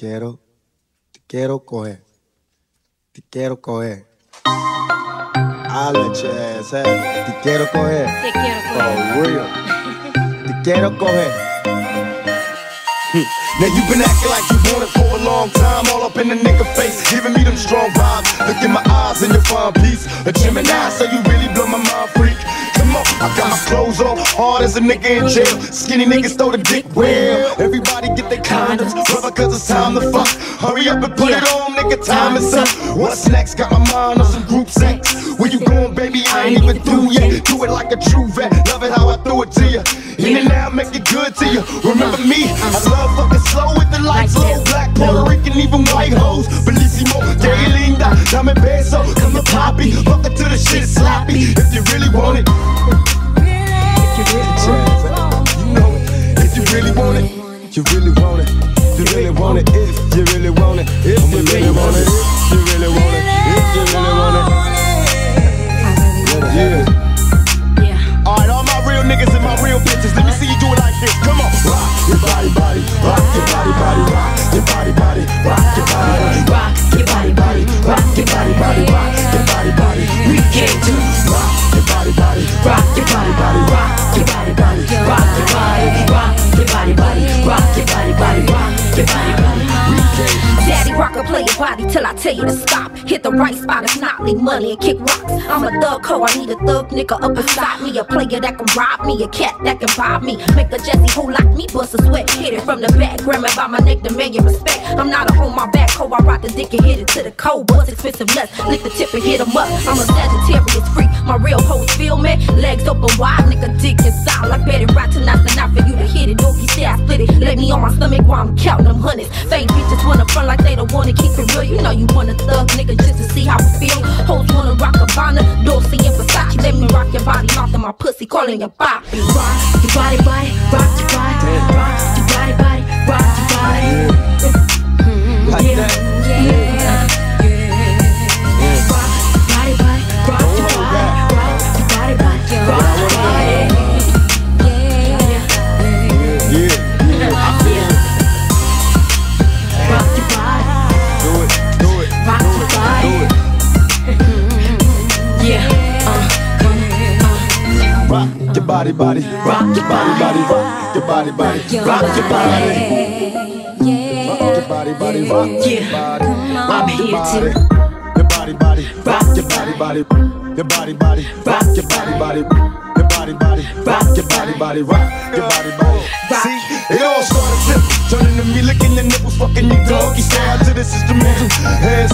quiero, te quiero coger. Te quiero coger. I'll let your ass have it. Te quiero coger. Te quiero coger. For real. Te quiero coger. Now you been acting like you want it for a long time, all up in the nigga face, giving me them strong vibes. Look in my eyes and you find peace. A Gemini, so you hard as a nigga in jail. Skinny niggas throw the dick well. Everybody get their condoms, brother, cause it's time to fuck. Hurry up and put it on, nigga, time is up. What's next? Got my mind on some group sex. Where you going, baby? I ain't even through yet. Do it like a true vet, love it how I threw it to you. In and out, make it good to you. Remember me, I love fucking slow with the lights low. Black, Puerto Rican, even white hoes. Bellissimo, que linda, dame beso, come to poppy. Fuck it till the shit is sloppy. If you really want it. Body till I tell you to stop. Hit the right spot, it's not leave money and kick rocks. I'm a thug hoe, I need a thug nigga up beside me. A player that can rob me, a cat that can bob me. Make the Jesse who like me bust a sweat. Hit it from the back, grab me by my neck, demand your respect. I'm not a on my back hoe, I rock the dick and hit it to the cold. What's expensive nuts? Lick the tip and hit 'em up. I'm a Sagittarius freak, my real hoes feel me. Legs open wide, nigga dick inside like Betty Rotten. Not on my stomach while I'm counting them hundreds. Fake bitches wanna front like they don't wanna keep it real. You know you wanna thug nigga just to see how it feel. Hoes wanna rock a bonnet, Dorsey and Versace. Let me rock your body, mouth and my pussy, calling your poppy. Rock Rock your body, body. Rock your body, body. Rock your body, body. Rock your body. Rock your body, body. Rock your body. I'm Rock your here body. too. Your body, body. Rock Rock your body, body. Your body, body. Rock your body, body. Your body, body. Rock your body, body. Rock your body, body. See, it all started simple. Turning to me, licking your nipples, fucking your doggy style to this instrumental. Hands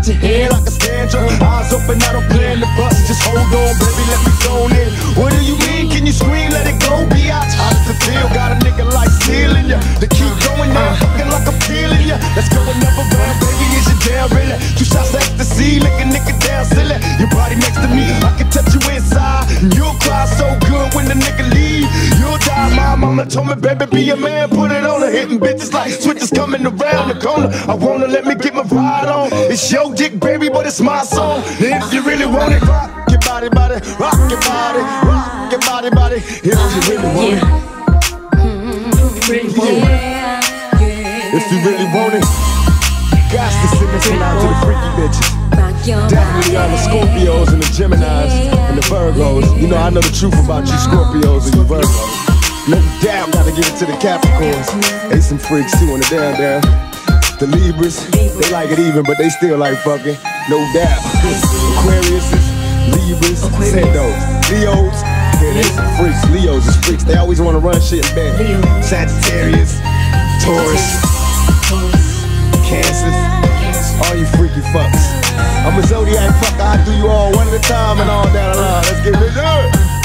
beside your head like a stanza. Eyes open, I don't plan to bust. Just hold on, baby, let me zone in. What do you mean? Can you scream? Let it go, be out. How does it feel? Got a nigga like stealing ya. To keep going now, fucking like I'm feeling ya. Let's go another round, baby. Is you down, really? Two shots of ecstasy, lick a nigga down, silly. Your body next to me, I can touch you inside. You'll cry so good when the nigga leave. Mama told me, baby, be a man, put it on her. Hitting bitches like switches coming around the corner. I wanna let me get my ride on. It's your dick, baby, but it's my song. And if you really want it, rock your body, body, rock your body, rock your body, body. If you really want it, pretty yeah, If you really want it, got to send this one out to the freaky bitches. your Definitely all the Scorpios and the Geminis and the Virgos. You know, I know the truth about you Scorpios and you Virgos. No doubt, gotta give it to the Capricorns. They some freaks too on the down down. The Libras, they like it even, but they still like fucking. No doubt. Aquariuses, Libras, Sandos, Leos. Yeah, they some freaks. Leos is freaks. They always wanna run shit in bed. Sagittarius, Taurus, Cancers. All you freaky fucks. I'm a zodiac fucker. I do you all one at a time and all down the line. Let's get rid of it.